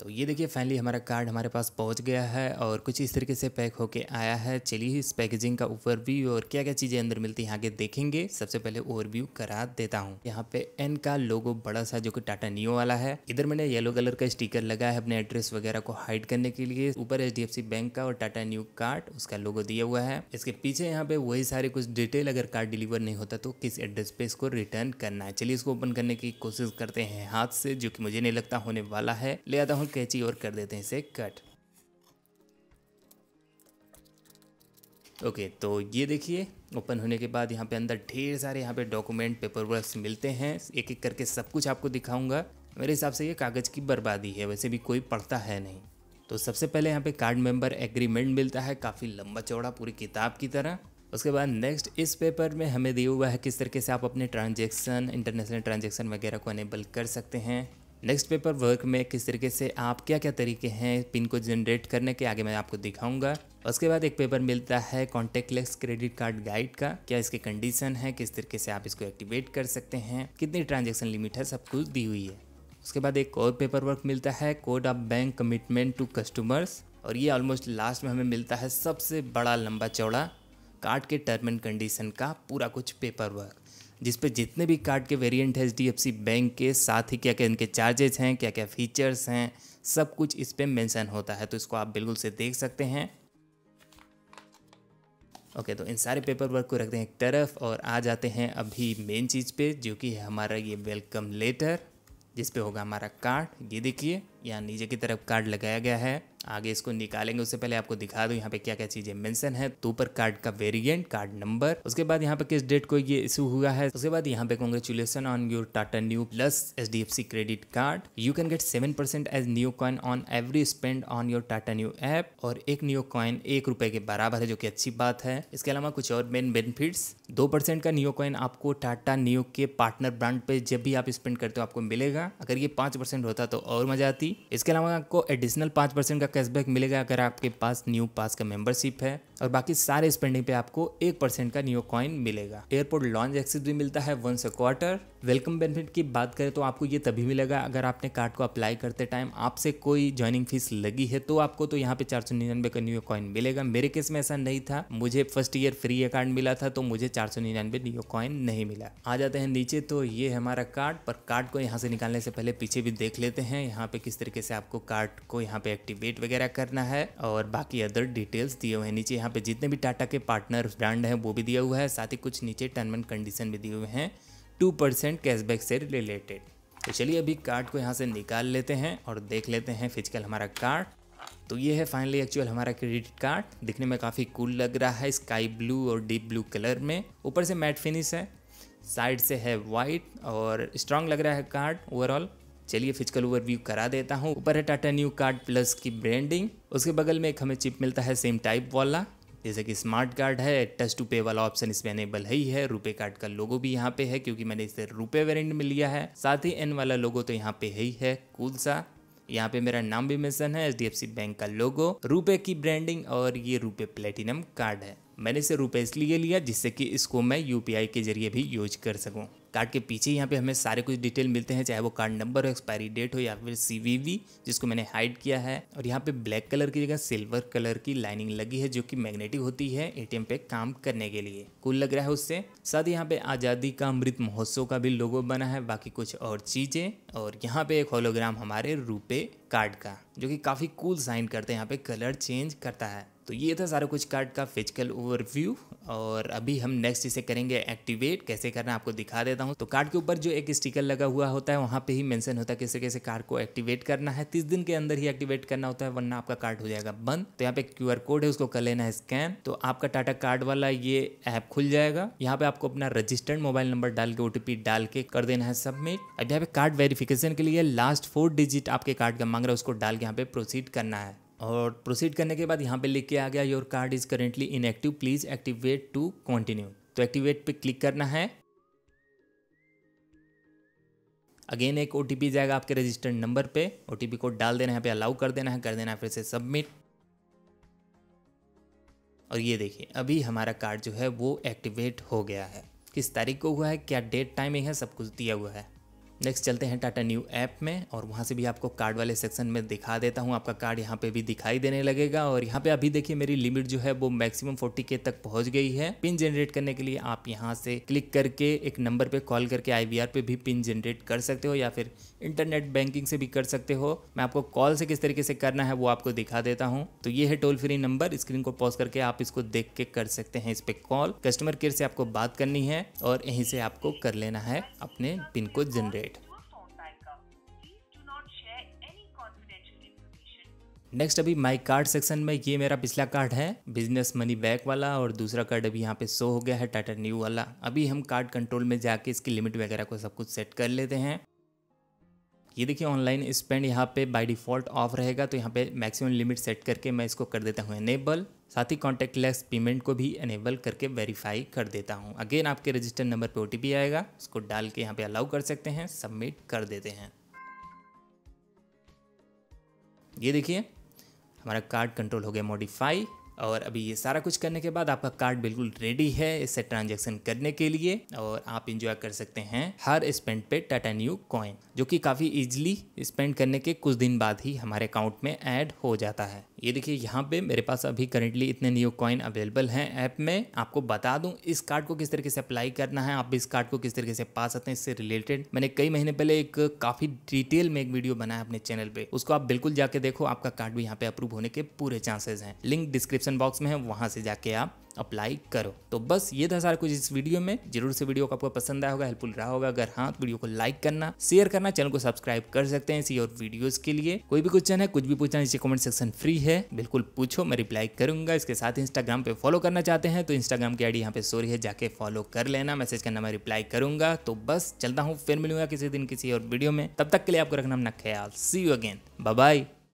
तो ये देखिए फाइनली हमारा कार्ड हमारे पास पहुँच गया है और कुछ इस तरीके से पैक होके आया है। चलिए इस पैकेजिंग का ऊपर ओवरव्यू और क्या क्या चीज़ें अंदर मिलती हैं, आगे देखेंगे। सबसे पहले ओवरव्यू करा देता हूँ। यहाँ पे एन का लोगो बड़ा सा, जो कि टाटा नियो वाला है। इधर मैंने येलो कलर का स्टिकर लगाया है अपने एड्रेस वगैरह को हाइड करने के लिए। ऊपर एचडीएफसी बैंक का और टाटा न्यू कार्ड उसका लोगो दिया हुआ है। इसके पीछे यहाँ पे वही सारे कुछ डिटेल अगर कार्ड डिलीवर नहीं होता तो किस एड्रेस पे इसको रिटर्न करना है? चलिए इसको ओपन करने की कोशिश करते हैं हाथ से, जो कि मुझे नहीं लगता होने वाला है। ले आता हूँ कैची और कर देते हैं इसे कट। ओके तो ये देखिए, ओपन होने के बाद यहाँ पे अंदर ढेर सारे यहाँ पे डॉक्यूमेंट, पेपर वर्क मिलते हैं। एक एक करके सब कुछ आपको दिखाऊँगा। मेरे हिसाब से ये कागज़ की बर्बादी है, वैसे भी कोई पढ़ता है नहीं। तो सबसे पहले यहाँ पे कार्ड मेंबर एग्रीमेंट मिलता है, काफ़ी लंबा चौड़ा, पूरी किताब की तरह। उसके बाद नेक्स्ट, इस पेपर में हमें दिया हुआ है किस तरीके से आप अपने ट्रांजेक्शन, इंटरनेशनल ट्रांजेक्शन वगैरह को अनेबल कर सकते हैं। नेक्स्ट पेपर वर्क में किस तरीके से आप क्या क्या तरीके हैं पिन को जनरेट करने के, आगे मैं आपको दिखाऊँगा। उसके बाद एक पेपर मिलता है contact contactless credit card guide का। क्या इसके कंडीशन है? किस तरीके से आप इसको एक्टिवेट कर सकते हैं? कितनी ट्रांजेक्शन लिमिट है? सब कुछ दी हुई है। उसके बाद एक और पेपर वर्क मिलता है code of bank commitment to customers और ये ऑलमोस्ट लास्ट में हमें मिलता है सबसे बड़ा लंबा चौड़ा कार्ड के टर्म एंड कंडीशन का पूरा कुछ पेपर वर्क जिस पे जितने भी कार्ड के वेरिएंट है एच बैंक के, साथ ही क्या क्या इनके चार्जेस हैं क्या क्या फीचर्स हैं, सब कुछ इस पर मैंसन होता है। तो इसको आप बिल्कुल से देख सकते हैं। ओके तो इन सारे पेपर वर्क को रखते हैं एक तरफ़ और आ जाते हैं अभी मेन चीज़ पे, जो कि है हमारा ये वेलकम लेटर जिस पे होगा हमारा कार्ड ये देखिए। यहाँ नीचे की तरफ़ कार्ड लगाया गया है। आगे इसको निकालेंगे, उससे पहले आपको दिखा दो, यहाँ पे क्या क्या चीज़ें मेंशन है। तो ऊपर कार्ड का वेरिएंट, कार्ड नंबर, उसके बाद यहाँ पे किस डेट को ये इशू हुआ है। उसके बाद यहाँ पे congratulation on your Tata Neu plus H D F C credit card you can get seven percent as Neu coin on every spend on your Tata Neu app और एक न्यू कॉइन एक रुपए के बराबर है, जो की अच्छी बात है। इसके अलावा कुछ और मेन बेनिफिट्स दो परसेंट का न्यू कॉइन आपको टाटा न्यू के पार्टनर ब्रांड पे जब भी आप स्पेंड करते हो, आपको मिलेगा। अगर ये पाँच परसेंट होता तो और मज़ा आती। इसके अलावा आपको एडिशनल पाँच परसेंट का कैशबैक मिलेगा अगर आपके पास न्यू पास का मेंबरशिप है। और बाकी सारे स्पेंडिंग पे आपको एक परसेंट का न्यू कॉइन मिलेगा। एयरपोर्ट लॉन्च एक्सेस भी मिलता है once a quarter welcome benefit की बात करें तो आपको ये तभी मिलेगा अगर आपने कार्ड को अप्लाई करते टाइम आपसे कोई ज्वाइनिंग फ़ीस लगी है तो आपको तो यहाँ पे चार सौ निन्यानवे का न्यू कॉइन मिलेगा। मेरे केस में ऐसा नहीं था। मुझे फ़र्स्ट ईयर फ्री कार्ड मिला था तो मुझे चार सौ निन्यानवे न्यू कॉइन नहीं मिला। आ जाते हैं नीचे तो ये हमारा कार्ड पर कार्ड को यहाँ से निकालने से पहले पीछे भी देख लेते हैं। यहाँ पे किस तरीके से आपको कार्ड को यहाँ पे एक्टिवेट वगैरह करना है और बाकी अदर डिटेल्स दिए हुए हैं। नीचे यहाँ पे जितने भी टाटा के पार्टनर ब्रांड हैं, वो भी दिया हुआ है। साथ ही कुछ नीचे टर्म एंड कंडीशन भी दिए हुए हैं। टू परसेंट कैशबैक से रिलेटेड तो चलिए अभी कार्ड को यहाँ से निकाल लेते हैं और देख लेते हैं फ़िज़िकल हमारा कार्ड तो ये है फाइनली एक्चुअल हमारा क्रेडिट कार्ड दिखने में काफ़ी कूल लग रहा है स्काई ब्लू और डीप ब्लू कलर में। ऊपर से मैट फिनिश है। साइड से है वाइट और स्ट्रांग लग रहा है कार्ड ओवरऑल चलिए फ़िज़िकल ओवरव्यू करा देता हूँ। ऊपर है टाटा न्यू कार्ड प्लस की ब्रांडिंग उसके बगल में एक हमें चिप मिलता है सेम टाइप वाला। जैसे कि स्मार्ट कार्ड है टच टू पे वाला ऑप्शन इसमें अनेबल है ही है रुपए कार्ड का लोगो भी यहाँ पे है क्योंकि मैंने इसे रुपए वेरिएंट में लिया है। साथ ही एन वाला लोगो तो यहाँ पे है ही है कूल सा। यहाँ पे मेरा नाम भी मेंशन है एच बैंक का लोगो रुपए की ब्रांडिंग और ये रुपए प्लेटिनम कार्ड है। मैंने इसे रुपए इसलिए लिया जिससे कि इसको मैं यूपीआई के ज़रिए भी यूज़ कर सकूँ। कार्ड के पीछे यहाँ पे हमें सारे कुछ डिटेल मिलते हैं, चाहे वो कार्ड नंबर हो एक्सपायरी डेट हो, या फिर सीवीवी जिसको मैंने हाइड किया है। और यहाँ पे ब्लैक कलर की जगह सिल्वर कलर की लाइनिंग लगी है, जो कि मैग्नेटिक होती है एटीएम पे काम करने के लिए। कुल लग रहा है उससे। साथ ही यहाँ पे आज़ादी का अमृत महोत्सव का भी लोगो बना है। बाकी कुछ और चीज़ें। और यहाँ पे एक होलोग्राम हमारे रुपे कार्ड का, जो कि काफ़ी कूल साइन करते हैं। यहाँ पे कलर चेंज करता है। तो ये था सारा कुछ कार्ड का फ़िज़िकल ओवरव्यू और अभी हम नेक्स्ट इसे करेंगे एक्टिवेट कैसे करना आपको दिखा देता हूँ। तो कार्ड के ऊपर जो एक स्टिकर लगा हुआ होता है, वहाँ पे ही मेंशन होता है कैसे कैसे कार्ड को एक्टिवेट करना है। तीस दिन के अंदर ही एक्टिवेट करना होता है, वरना आपका कार्ड हो जाएगा बंद। तो यहाँ पे क्यूआर कोड है, उसको कर लेना है स्कैन तो आपका टाटा कार्ड वाला ये ऐप खुल जाएगा। यहाँ पे आपको अपना रजिस्टर्ड मोबाइल नंबर डाल के ओटीपी डाल के कर देना है सबमिट अब यहाँ पे कार्ड वेरिफिकेशन के लिए लास्ट फोर डिजिट आपके कार्ड का मांग रहा है, उसको डाल के यहाँ पे प्रोसीड करना है। और प्रोसीड करने के बाद यहाँ पे लिख के आ गया your card is currently inactive please activate to continue तो एक्टिवेट पे क्लिक करना है। अगेन एक ओटीपी जाएगा आपके रजिस्टर्ड नंबर पे। ओटीपी कोड डाल देना है पे अलाउ कर देना है, कर देना है, फिर से सबमिट और ये देखिए, अभी हमारा कार्ड जो है वो एक्टिवेट हो गया है। किस तारीख को हुआ है, क्या डेट टाइमिंग है, सब कुछ दिया हुआ है। नेक्स्ट चलते हैं टाटा न्यू ऐप में, और वहाँ से भी आपको कार्ड वाले सेक्शन में दिखा देता हूँ। आपका कार्ड यहाँ पे भी दिखाई देने लगेगा, और यहाँ पे अभी देखिए मेरी लिमिट जो है वो मैक्सिमम फोर्टी के तक पहुँच गई है। पिन जनरेट करने के लिए आप यहाँ से क्लिक करके एक नंबर पे कॉल करके आईवीआर पे भी पिन जनरेट कर सकते हो, या फिर इंटरनेट बैंकिंग से भी कर सकते हो। मैं आपको कॉल से किस तरीके से करना है वो आपको दिखा देता हूँ। तो ये है टोल फ्री नंबर स्क्रीन को पॉज करके आप इसको देख के कर सकते हैं इस पे कॉल कस्टमर केयर से आपको बात करनी है और यहीं से आपको कर लेना है अपने पिन को जनरेट नेक्स्ट अभी माई कार्ड सेक्शन में ये मेरा पिछला कार्ड है बिज़नेस मनी बैक वाला और दूसरा कार्ड अभी यहाँ पे शो हो गया है टाटा न्यू वाला। अभी हम कार्ड कंट्रोल में जाके इसकी लिमिट वगैरह को सब कुछ सेट कर लेते हैं। ये देखिए ऑनलाइन स्पेंड यहाँ पे बाय डिफ़ॉल्ट ऑफ़ रहेगा तो यहाँ पे मैक्सिमम लिमिट सेट करके मैं इसको कर देता हूँ एनेबल साथ ही कॉन्टैक्ट लेस पेमेंट को भी एनेबल करके वेरीफाई कर देता हूँ। अगेन आपके रजिस्टर नंबर पे ओ आएगा, उसको डाल के यहाँ पे अलाउ कर सकते हैं सबमिट कर देते हैं। ये देखिए, हमारा कार्ड कंट्रोल हो गया मॉडिफाई और अभी ये सारा कुछ करने के बाद आपका कार्ड बिल्कुल रेडी है इससे ट्रांजेक्शन करने के लिए और आप इंजॉय कर सकते हैं हर स्पेंड पे टाटा न्यू कॉइन जो कि काफ़ी इजीली स्पेंड करने के कुछ दिन बाद ही हमारे अकाउंट में ऐड हो जाता है। ये देखिए, यहाँ पे मेरे पास अभी करेंटली इतने न्यू कॉइन अवेलेबल हैं। ऐप में आपको बता दूँ, इस कार्ड को किस तरीके से अप्लाई करना है, आप इस कार्ड को किस तरीके से पा सकते हैं, इससे रिलेटेड मैंने कई महीने पहले एक काफ़ी डिटेल में एक वीडियो बनाया अपने चैनल पे। उसको आप बिल्कुल जाके देखो, आपका कार्ड भी यहाँ पे अप्रूव होने के पूरे चांसेज हैं। लिंक डिस्क्रिप्शन बॉक्स में है, वहाँ से जाके आप अप्लाई करो। तो बस ये था सारा कुछ इस वीडियो में। ज़रूर से वीडियो को आपको पसंद आया होगा हेल्पफुल रहा होगा। अगर हाँ तो वीडियो को लाइक करना शेयर करना चैनल को सब्सक्राइब कर सकते हैं इसी और वीडियोस के लिए। कोई भी क्वेश्चन है, कुछ भी पूछना नीचे कमेंट सेक्शन फ्री है। बिल्कुल पूछो, मैं रिप्लाई करूँगा। इसके साथ इंस्टाग्राम पे फॉलो करना चाहते हैं तो इंस्टाग्राम की आईडी यहाँ पे सोरी है, जाके फॉलो कर लेना। मैसेज करना, मैं रिप्लाई करूँगा। तो बस चलता हूँ, फिर मिलूँगा किसी दिन किसी और वीडियो में। तब तक के लिए आपको रखना अपना ख्याल। सी यू अगेन बाय